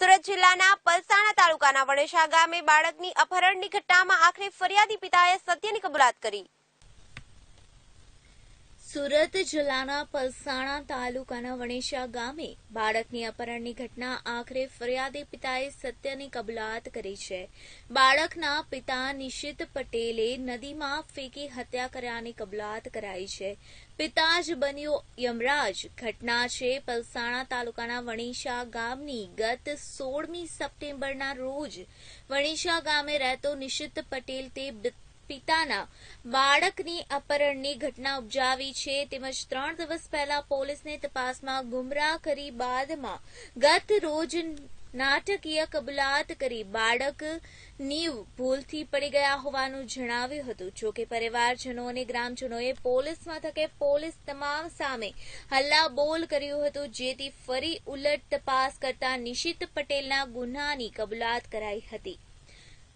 સુરત જિલ્લાના પલસાણા તાલુકાના વણેશા ગામે બાળકની અપહરણની ઘટનામાં આખરે ફરિયાદી પિતાએ સત્યની કબૂલાત કરી. સુરત જિલ્લાના પલસાણા તાલુકાના વણેશા ગામે બાળકની અપહરણની ઘટના આખરે ફરિયાદી પિતાએ સત્યની કબૂલાત કરી છે. બાળકના પિતા નિશિત પટેલે નદીમાં ફેંકી હત્યા કર્યાની કબૂલાત કરાઈ છે. પિતા જ બન્યો યમરાજ. ઘટના છે પલસાણા તાલુકાના વણેશા ગામની ગત સોળમી સપ્ટેમ્બરના રોજ. વણેશા ગામે રહેતો નિશિત પટેલ તે પિતાના બાળકની અપહરણની ઘટના ઉપજાવી છે. તેમજ ત્રણ દિવસ પહેલા પોલીસને તપાસમાં ગુમરાહ કરી બાદમાં ગત રોજ નાટકીય કબૂલાત કરી બાળક નીવ ભૂલથી પડી ગયા હોવાનું જણાવ્યું હતું. જોકે પરિવારજનો અને ગ્રામજનોએ પોલીસ મથકે પોલીસ તમામ સામે હલ્લાબોલ કર્યું હતું. જેથી ફરી ઉલટ તપાસ કરતા નિશિત પટેલના ગુનાની કબૂલાત કરાઈ હતી.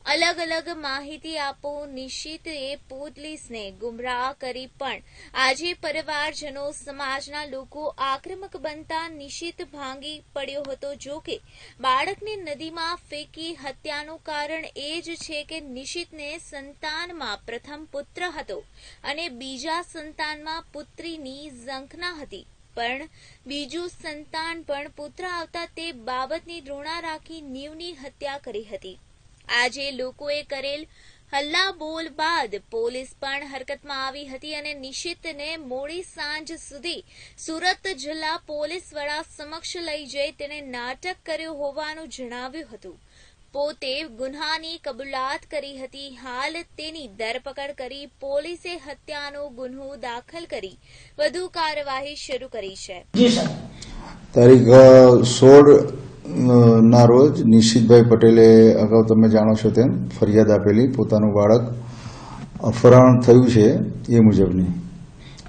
અલગ અલગ માહિતી આપો નિશિતે પોલીસને ગુમરાહ કરી પણ આજે પરિવારજનો સમાજના લોકો આક્રમક બનતા નિશિત ભાંગી પડ્યો હતો. જો કે બાળકને નદીમાં ફેંકી હત્યાનું કારણ એ જ છે કે નિશિતને સંતાનમાં પ્રથમ પુત્ર હતો અને બીજા સંતાનમાં પુત્રીની ઝંખના હતી. પણ બીજું સંતાન પણ પુત્ર આવતા તે બાબતની દ્રોણા રાખી નીવની હત્યા કરી હતી. આજે લોકોએ કરેલ હલ્લાબોલ બાદ પોલીસ પણ હરકતમાં આવી હતી અને નિશિતને મોડી સાંજ સુધી સુરત જિલ્લા પોલીસ વડા સમક્ષ લઈ જઈ તેને નાટક કર્યું હોવાનું જણાવ્યું હતું. પોતે ગુન્હાની કબૂલાત કરી હતી. હાલ તેની ધરપકડ કરી પોલીસે હત્યાનો ગુન્હો દાખલ કરી વધુ કાર્યવાહી શરૂ કરી છે. તારીખ સોળ ના રોજ નિશિતભાઈ પટેલે અગાઉ તમે જાણો છો તેમ ફરિયાદ આપેલી પોતાનું બાળક અપહરણ થયું છે એ મુજબની.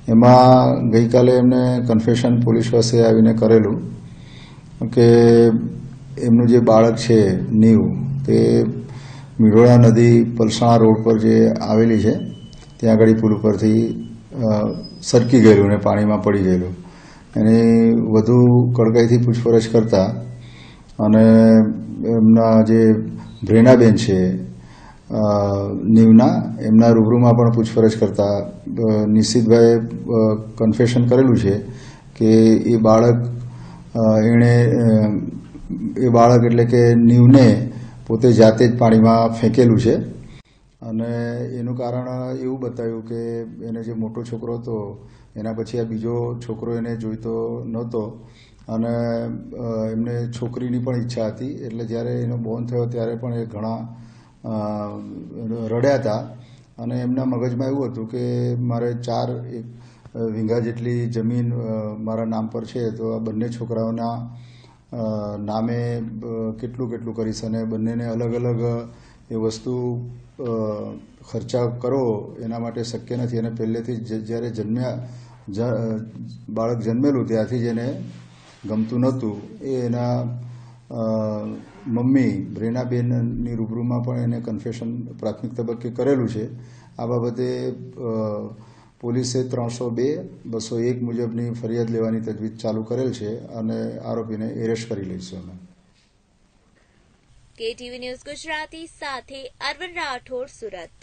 એમાં ગઈકાલે એમને કન્ફેશન પોલીસ પાસે આવીને કરેલું કે એમનું જે બાળક છે નીવ તે મીડોળા નદી પલસાણા રોડ પર જે આવેલી છે ત્યાં આગળ પુલ ઉપરથી સરકી ગયેલું ને પાણીમાં પડી ગયેલું. એની વધુ કડકાઈથી પૂછપરછ કરતા અને એમના જે ભ્રેનાબેન છે નીવના, એમના રૂબરૂમાં પણ પૂછપરછ કરતા નિશ્ચિતભાઈએ કન્ફેશન કરેલું છે કે એ બાળક એણે એ બાળક એટલે કે નીવને પોતે જાતે જ પાણીમાં ફેંકેલું છે. અને એનું કારણ એવું બતાવ્યું કે એને જે મોટો છોકરો હતો, એના પછી આ બીજો છોકરો એને જોઈતો નહોતો અને એમને છોકરીની પણ ઈચ્છા હતી. એટલે જ્યારે એનો બોન થયો ત્યારે પણ એ ઘણા રડ્યા હતા. અને એમના મગજમાં એવું હતું કે મારે ચાર એક વીંઘા જેટલી જમીન મારા નામ પર છે, તો આ બંને છોકરાઓના નામે કેટલું કેટલું કરીશ અને બંનેને અલગ અલગ, એ વસ્તુ ખર્ચા કરો એના માટે શક્ય નથી. અને પહેલેથી જ્યારે જન્મ્યા બાળક જન્મેલું ત્યાંથી જ એને ગમતું નહોતું. એ એના મમ્મી બ્રેનાબેનની રૂબરૂમાં પણ એને કન્ફેશન પ્રાથમિક તબક્કે કરેલું છે. આ બાબતે પોલીસે ત્રણસો બે, બસો એક મુજબની ફરિયાદ લેવાની તજવીજ ચાલુ કરેલ છે અને આરોપીને એરેસ્ટ કરી લઈશું અમે. કેટીવી ન્યૂઝ ગુજરાતી સાથે અરવિંદ રાઠોડ, સુરત.